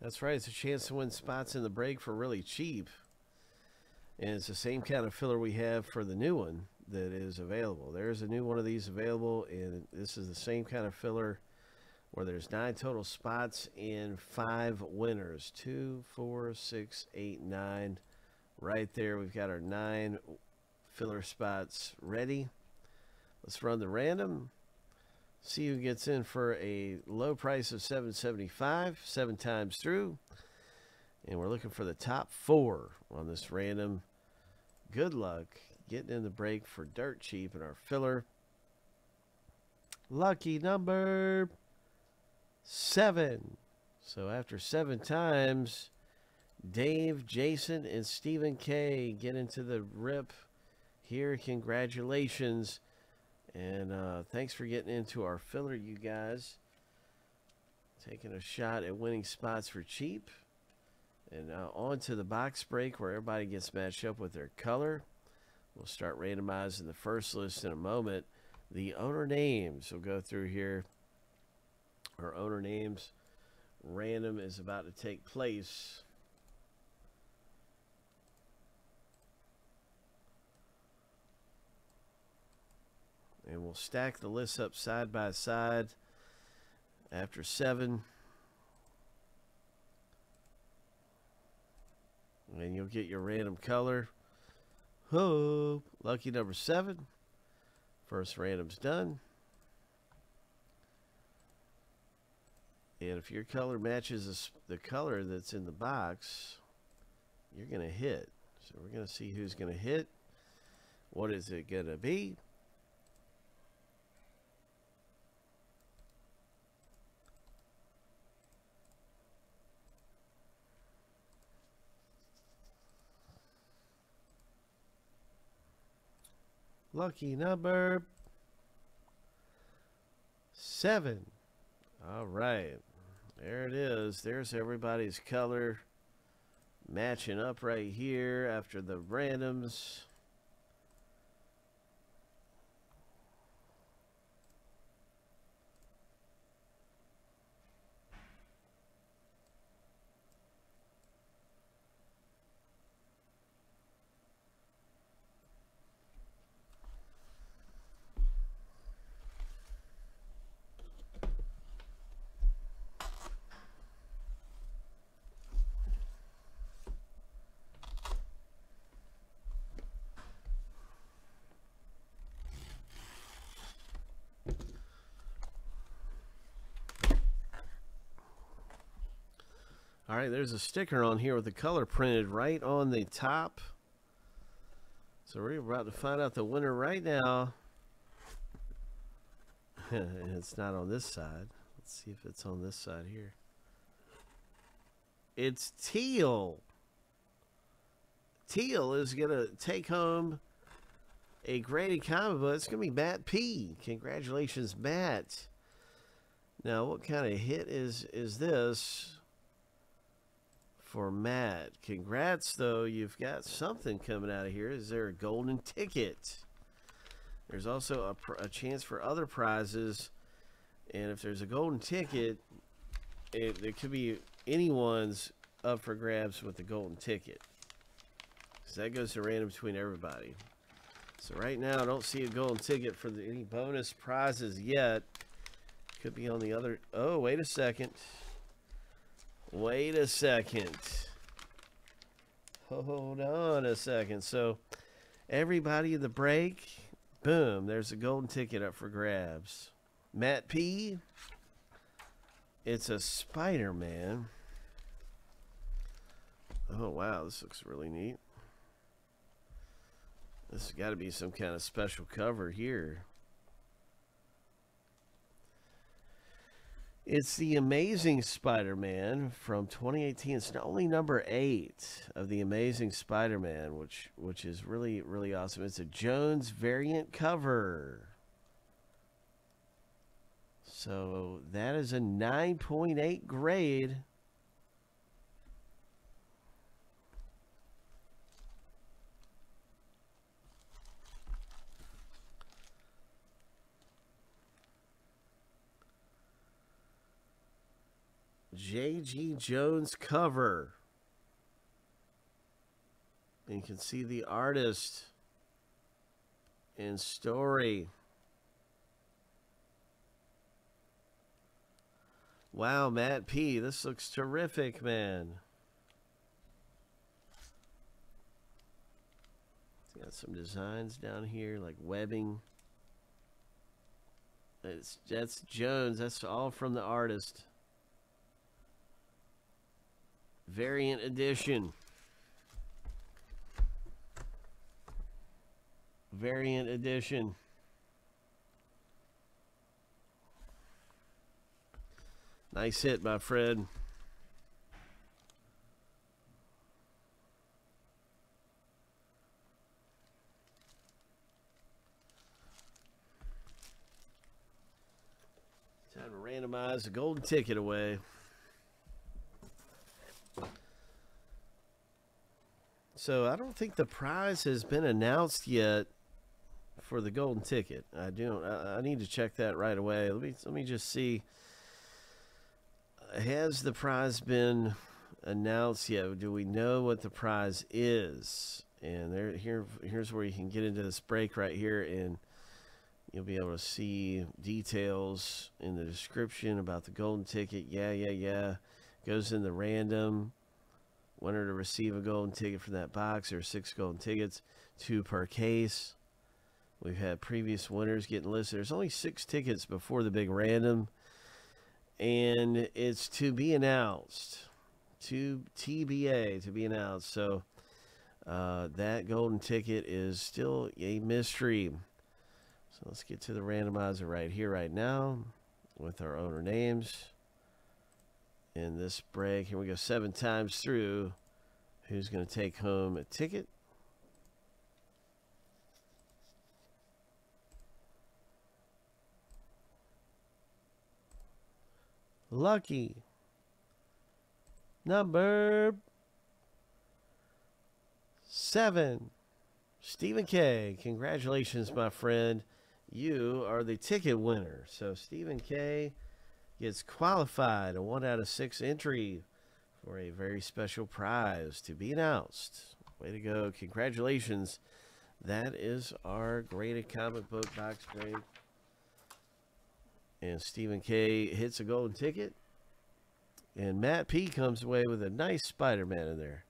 That's right. It's a chance to win spots in the break for really cheap. And it's the same kind of filler we have for the new one that is available. There's a new one of these available, and this is the same kind of filler where there's nine total spots and five winners. Two, four, six, eight, nine. Right there, we've got our nine filler spots ready. Let's run the random. See who gets in for a low price of 775 seven times through. And we're looking for the top four on this random. Good luck getting in the break for dirt cheap in our filler. Lucky number seven. So after seven times, Dave, Jason, and Stephen K get into the rip here. Congratulations. And uh, thanks for getting into our filler, you guys. Taking a shot at winning spots for cheap. And uh, on to the box break where everybody gets matched up with their color. We'll start randomizing the first list in a moment. The owner names will go through here. Our owner names random is about to take place. And we'll stack the lists up side by side after seven. And you'll get your random color. Oh, lucky number seven. First random's done. And if your color matches the color that's in the box, you're going to hit. So we're going to see who's going to hit. What is it going to be? Lucky number seven. All right. There it is. There's everybody's color matching up right here after the randoms. All right, there's a sticker on here with the color printed right on the top. So we're about to find out the winner right now. it's not on this side. Let's see if it's on this side here. It's Teal. Teal is going to take home a graded comic book. It's going to be Matt P. Congratulations, Matt. Now, what kind of hit is is this? For Matt. Congrats, though. You've got something coming out of here. Is there a golden ticket? There's also a, a chance for other prizes. And if there's a golden ticket, it, it could be anyone's up for grabs with the golden ticket. Because that goes to random between everybody. So right now, I don't see a golden ticket for the, any bonus prizes yet. Could be on the other. Oh, wait a second. Wait a second. Hold on a second. So, everybody in the break, boom, there's a golden ticket up for grabs. Matt P. It's a Spider Man. Oh, wow, this looks really neat. This has got to be some kind of special cover here. It's the Amazing Spider-Man from 2018. It's only number eight of the Amazing Spider-Man, which which is really really awesome. It's a Jones variant cover. So that is a 9.8 grade. J.G. Jones cover. And you can see the artist and story. Wow, Matt P. This looks terrific, man. It's got some designs down here, like webbing. That's Jones. That's all from the artist. Variant edition. Variant edition. Nice hit, my friend. Time to randomize the golden ticket away. So I don't think the prize has been announced yet for the golden ticket. I do. I, need to check that right away. Let me let me just see. Has the prize been announced yet? Do we know what the prize is? And there, here, here's where you can get into this break right here, and you'll be able to see details in the description about the golden ticket. Yeah, yeah, yeah. Goes in the random. Winner to receive a golden ticket from that box. Are six golden tickets, two per case. We've had previous winners getting listed. There's only six tickets before the big random and it's to be announced to TBA to be announced. So uh, that golden ticket is still a mystery. So let's get to the randomizer right here, right now, with our owner names. In this break, here we go seven times through. Who's going to take home a ticket? Lucky. Number seven. Stephen K. Congratulations, my friend. You are the ticket winner. So Stephen K. gets qualified a one out of six entry for a very special prize to be announced. Way to go. Congratulations. That is our graded comic book box break. And Stephen K hits a golden ticket. And Matt P comes away with a nice Spider Man in there.